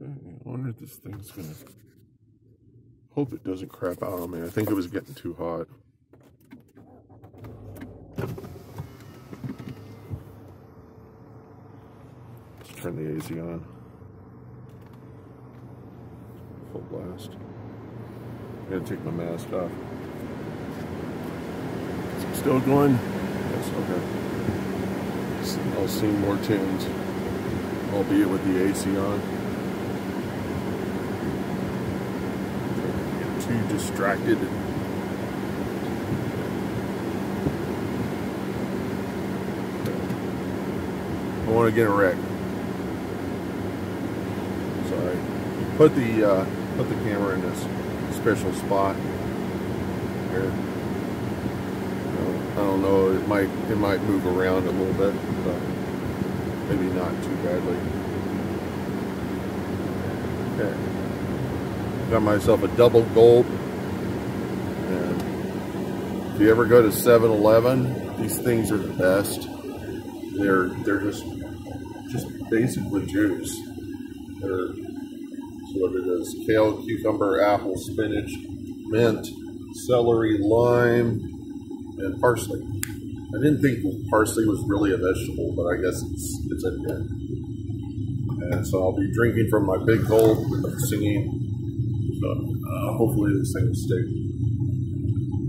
I wonder if this thing's gonna. Hope it doesn't crap out on me. I think it was getting too hot. Let's turn the AC on. Full blast. I gotta take my mask off. Still going? Yes, okay. I'll see more tunes, albeit with the AC on. Get too distracted. I want to get a wreck. Sorry. Put the uh, put the camera in this special spot here. I don't know. It might it might move around a little bit, but maybe not too badly. Okay. Got myself a double gulp. And if you ever go to 7-Eleven, these things are the best. They're they're just just basically juice. They're what it is. Kale, cucumber, apple, spinach, mint, celery, lime, and parsley. I didn't think parsley was really a vegetable, but I guess it's it's here. And so I'll be drinking from my big gulp, singing. So uh, hopefully this thing will stick.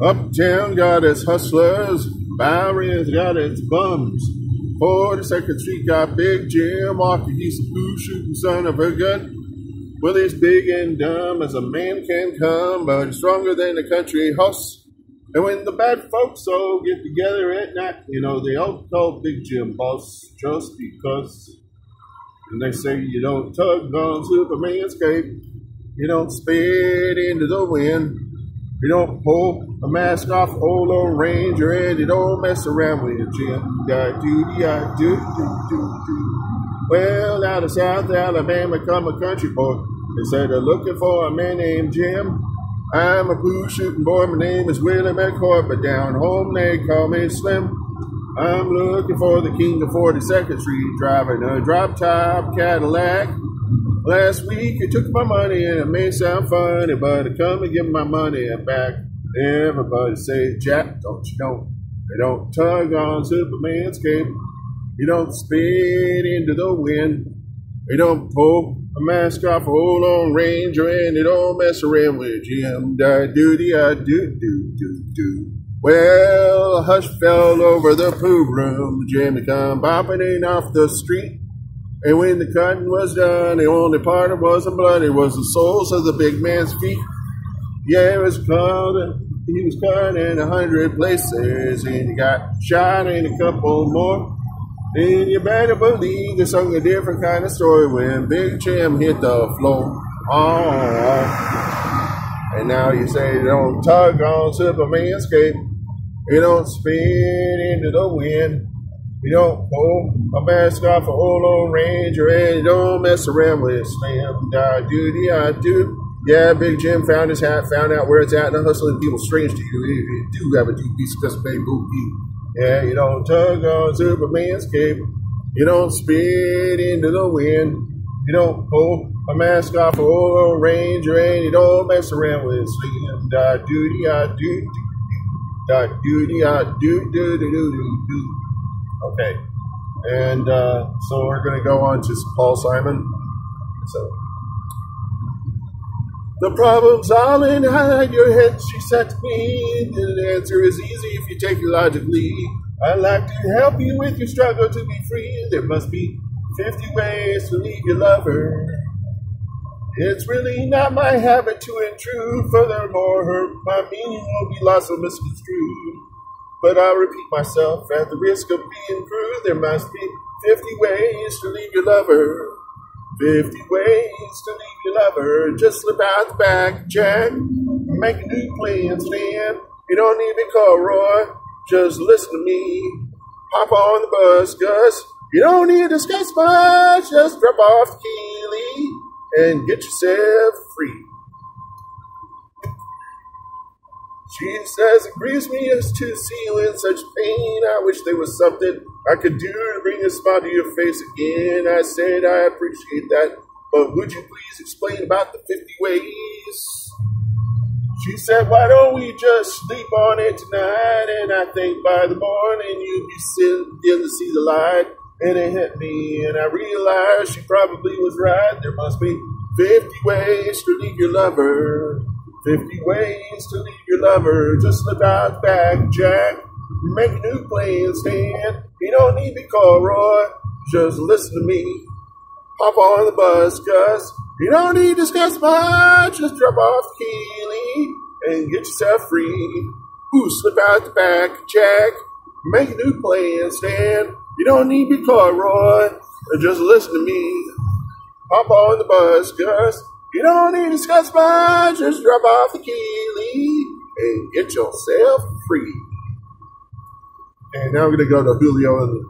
Uptown got its hustlers, Byron's got its bums. 42nd Street got Big Jim Walker, he's a poo shooting son of a gun. Well, he's big and dumb as a man can come, but stronger than a country horse. And when the bad folks all get together at night, you know, they all call Big Jim boss just because. And they say you don't tug on Superman's cape, you don't spit into the wind, you don't pull a mask off old old Ranger, and you don't mess around with Jim. Da do da do do do do. Well, out of South Alabama come a country boy. They said they're looking for a man named Jim. I'm a poo shooting boy. My name is Willie McCoy, but down home they call me Slim. I'm looking for the king of 42nd Street, driving a drop top Cadillac. Last week you took my money and it may sound funny, but I come and give my money back. Everybody say, Jack, don't you know? They don't tug on Superman's cape. You don't spin into the wind. You don't pull a mask off a hold on Ranger and you don't mess around with Jim. Da doody I ah, do do do do. Well, a hush fell over the poo room. Jimmy come bopping in off the street. And when the cutting was done, the only part that wasn't bloody was the soles of the big man's feet. Yeah, it was cut. He was cut in a hundred places, and he got shot in a couple more. And you better believe they sung a different kind of story when Big Jim hit the floor. Oh, and now you say don't tug on Superman's cape. You don't spin into the wind. You don't pull a mask off a old Ranger and you don't mess around with Slim. Da doody I ah, do. Yeah, Big Jim found his hat, found out where it's at, and hustling people strange to you. You do have a two piece of custom made booty. Yeah, you don't tug on Superman's cape. You don't spit into the wind. You don't oh, pull a mask off a old old Ranger and you don't mess around with Slim. Da doody I do ah, do. Da doody I ah, do do do do do do. Okay. And uh, so we're going to go on to Paul Simon. So, the problem's all inside your head, she said to me. The answer is easy if you take it logically. I'd like to help you with your struggle to be free. There must be 50 ways to leave your lover. It's really not my habit to intrude. Furthermore, her, my meaning will be lost or misconstrued. But I'll repeat myself at the risk of being crude. There must be 50 ways to leave your lover. 50 ways to leave your lover. Just slip out the back, Jack. Make new plan, Stan. You don't need me, call Roy. Just listen to me. Hop on the bus, Gus. You don't need to discuss much. Just drop off the key, Lee and get yourself free. She says it grieves me as to see you in such pain. I wish there was something I could do to bring a smile to your face again. I said I appreciate that. but would you please explain about the 50 ways? She said, Why don't we just sleep on it tonight? And I think by the morning you'll be sitting to see the light. And it hit me, and I realized she probably was right. There must be 50 ways to leave your lover. 50 ways to leave your lover. Just slip out the back, Jack. Make a new plan, Stan. You don't need me, call Roy. Just listen to me. Hop on the bus, Gus. You don't need to discuss much. Just drop off key, Lee and get yourself free. Ooh, slip out the back, Jack. Make a new plan, Stan. You don't need me, call Roy. Just listen to me. Hop on the bus, Gus. You don't need to discuss much. Just drop off the key, Lee and get yourself free. And now we're going to go to Julio and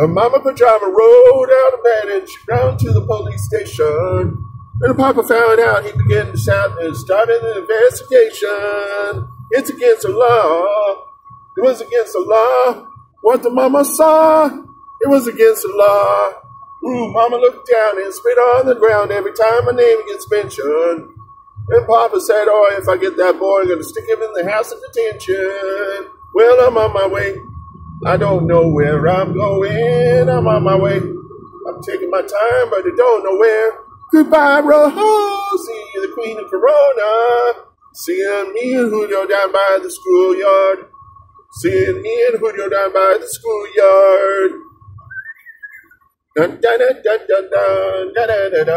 a Mama Pajama rode out of bed and she ran to the police station. And Papa found out he began to shout and started an investigation. It's against the law. It was against the law. What the mama saw, it was against the law. Ooh, mama looked down and spit on the ground every time my name gets mentioned. And Papa said, Oh, if I get that boy, I'm going to stick him in the house of detention. Well, I'm on my way. I don't know where I'm going. I'm on my way. I'm taking my time, but I don't know where. Goodbye, Rosie, the queen of Corona. Seeing me and Julio down by the schoolyard. Seeing me and Julio down by the schoolyard. Dun dun dun dun dun dun dun dun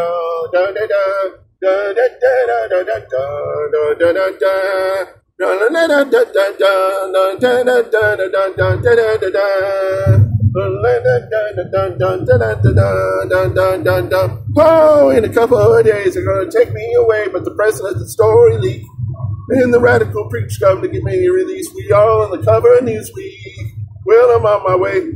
dun dun dun dun. Da. Oh, in a couple of days they're gonna take me away, but the press let the story leak. And the radical preach come to get me released. We all on the cover of Newsweek. Well, I'm on my way.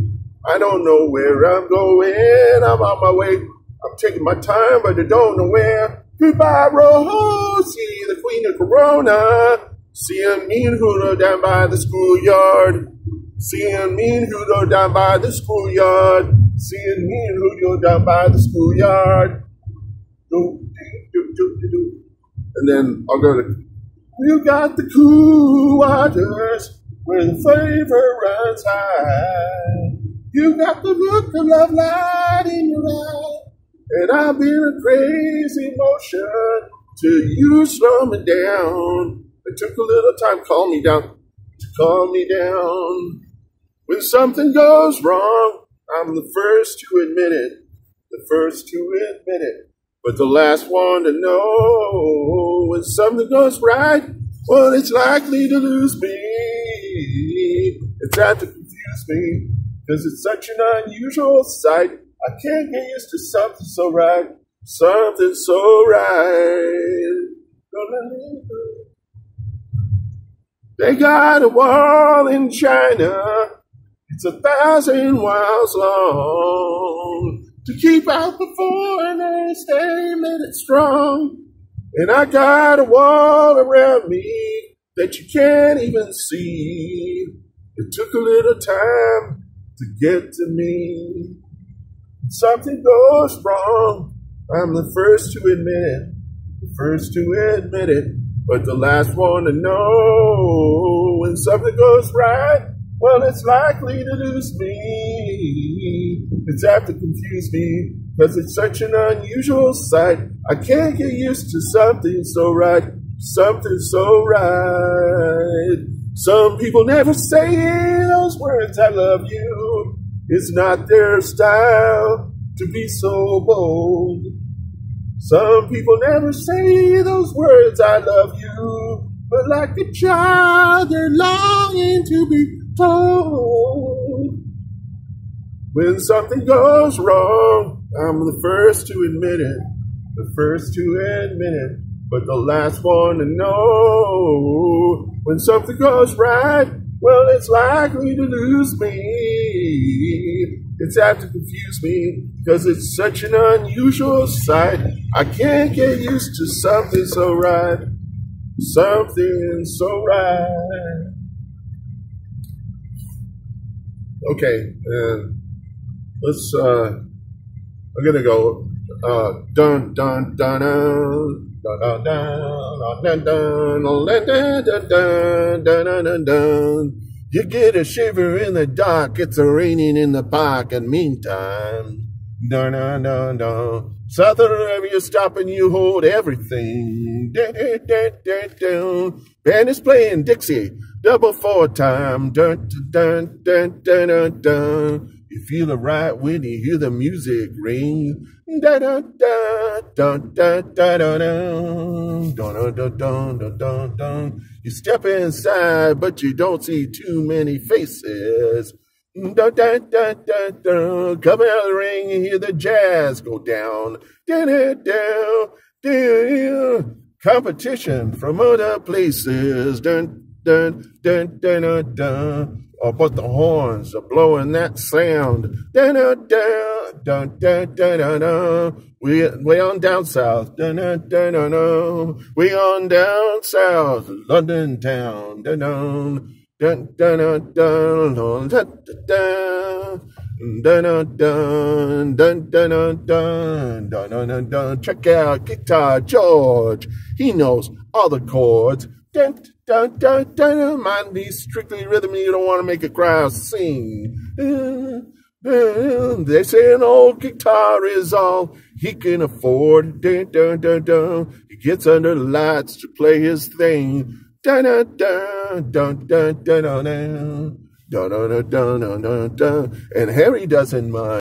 I don't know where I'm going. I'm on my way. I'm taking my time, but I don't know where. Goodbye, Rosie, the queen of Corona. Seeing me and Julio down by the schoolyard. Seeing me and Julio down by the schoolyard. Seeing me and Julio down by the schoolyard. Do, do, do, do, do. And then I'll go to, you got the cool waters where the flavor runs high. You got the look of love light in your eye. And I've been a crazy motion till you slow me down. It took a little time, calm me down, to calm me down. When something goes wrong, I'm the first to admit it, the first to admit it, but the last one to know. When something goes right, well, it's likely to lose me. It's apt to confuse me, because it's such an unusual sight. I can't get used to something so right, something so right. They got a wall in China. It's a thousand miles long to keep out the foreigners. They made it strong. And I got a wall around me that you can't even see. It took a little time to get to me. Something goes wrong, I'm the first to admit it, the first to admit it, but the last one to know. When something goes right, well, it's likely to lose me. It's apt to confuse me, because it's such an unusual sight. I can't get used to something so right, something so right. Some people never say those words, I love you. It's not their style to be so bold. Some people never say those words, I love you, but like a child, they're longing to be told. When something goes wrong, I'm the first to admit it, the first to admit it, but the last one to know. When something goes right, well, it's likely to lose me. It's apt to confuse me because it's such an unusual sight. I can't get used to something so right, something so right. Okay, and let's. uh I'm gonna go. Uh, dun dun dun dun. Dun, dun, dun, dun, dun, dun, dun, dun. You get a shiver in the dark, it's a raining in the park, and meantime, dun dun dun dun. Southern you stop and you hold everything. Dun, dun, dun, dun, dun. Band is playing Dixie, double four time. Dun dun dun dun dun dun. You feel it right when you hear the music ring. Da da da da da da da da da da da da da da. You step inside, but you don't see too many faces. Da da da da da. Come out of the ring and hear the jazz go down. Da da da da. Competition from other places. Dun dun dun dun dun dun. Oh, but the horns are blowing that sound. Dun dun dun dun dun dun dun. We way on down south. Dun dun dun dun. We on down south, London town. Dun dun dun dun dun. Dun dun dun dun dun dun dun dun dun dun dun. Check out Guitar George. He knows all the chords. Dun dun dun dun. Mind be strictly rhythm. You don't want to make a crowd sing. They say an old guitar is all he can afford. Dun dun dun dun. He gets under the lights to play his thing. Dun dun dun dun dun dun dun dun dun dun dun dun. And Harry doesn't mind.